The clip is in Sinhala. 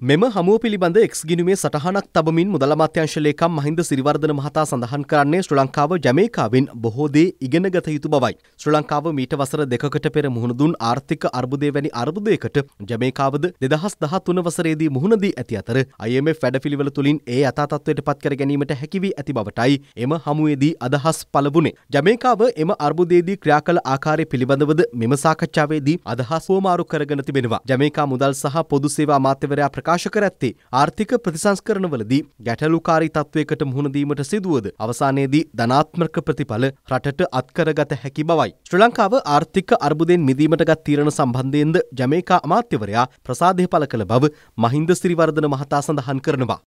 මෙම හමුව පිළිබඳ එක්ස් ගිනුමේ සටහනක් තබමින් මුදල අමාත්‍යාංශ ලේකම් මහින්ද සිරිවර්ධන මහතා සඳහන් කරන්නේ ශ්‍රී ලංකාව ජමේකාවෙන් බොහෝ දේ ඉගෙන ගත යුතු බවයි. ශ්‍රී ලංකාව මීට වසර දෙකකට පෙර මුහුණ දුන් ආර්ථික අර්බුදය වැනි අර්බුදයකට ජමේකාවද 2013 වසරේදී මුහුණ දී ඇති අතර IMF වැඩපිළිවෙල තුලින් ඒ යථා තත්ත්වයට පත් කර ගැනීමට හැකි වී ඇති බවටයි එම හමුවේදී අදහස් පළ වුණේ. ජමේකාව එම අර්බුදයේදී ක්‍රියා කළ ආකාරය පිළිබඳවද මෙම සාකච්ඡාවේදී අදහස් හුවමාරු කරගෙන තිබෙනවා. ජමේකා මුදල් සහ පොදු සේවා අමාත්‍යවරයා ප්‍රකාශ ප්‍රකාශ කර ඇත්තේ ආර්ථික ප්‍රතිසංස්කරණවලදී ගැටලුකාරී තත්ත්වයකට මුහුණදීමට සිදුවද අවසානයේදී ධනාත්මක ප්‍රතිඵල රටට අත්කරගත හැකි බවයි. ශ්‍රී ලංකාව ආර්ථික අර්බුදයෙන් මිදීමට ගත් තීරණ සම්බන්ධයෙන්ද ජමේකා අමාත්‍යවරයා ප්‍රසාදය පළ කළ බව මහින්ද සිරිවර්ධන මහතා සඳහන් කරනවා.